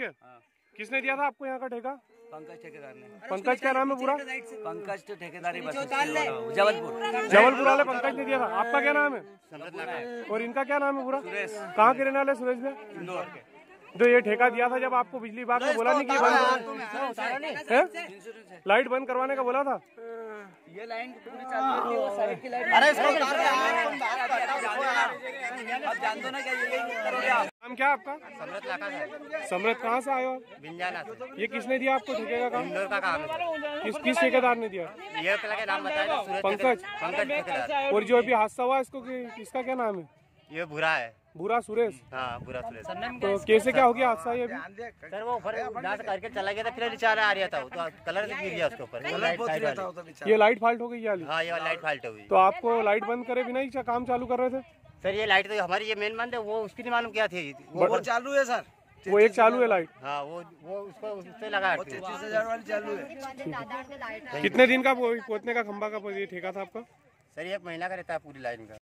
किसने दिया था आपको यहाँ का ठेका? पंकज ठेकेदार ने। पंकज क्या नाम है पूरा? पंकज तो ठेकेदारी जबलपुर। जबलपुर वाले पंकज ने दिया था। आपका क्या नाम है? और इनका क्या नाम है पूरा? कहाँ के रहने वाले सुरेश भाई इंदौर के। जो ये ठेका दिया था जब आपको बिजली विभाग ने बोला नहीं कि बंद है? है लाइट बंद करवाने का बोला था? ये लाइन पूरी चालू है अरे इसको आप जान दो ना क्या ये करोगे आप? नाम क्या आपका? है समृत कहाँ से आए हो? से। ये किसने दिया आपको ठेके का काम? इंदौर का काम किस किस ठेकेदार ने दिया? ये पहले नाम बताया पंकज। पंकज। और जो अभी हादसा हुआ इसको कि- इसका क्या नाम है? ये बुरा है। बुरा सुरेश। हाँ बुरा सुरेश। तो कैसे क्या हो गया हादसा ये अभी? सर वो ऊपर करके चला गया था फिर निचारा आ रहा था वो तो कलर गिर गया उसके ऊपर। वाली। ये लाइट फाल्ट हो गई हाँ ये लाइट फाल्ट हुई तो आपको लाइट बंद करे बिना ही काम चालू कर रहे थे? सर ये लाइट तो हमारी ये मेन बंद है वो उसकी नहीं मालूम क्या थी। वो वो चालू है सर। वो एक चालू है लाइट। हाँ वो वो उसको उससे लगा है। वाली चालू है। कितने दिन का वो पोतने का खंबा का ये ठेका था आपका? सर ये एक महीना का रहता है पूरी लाइन का।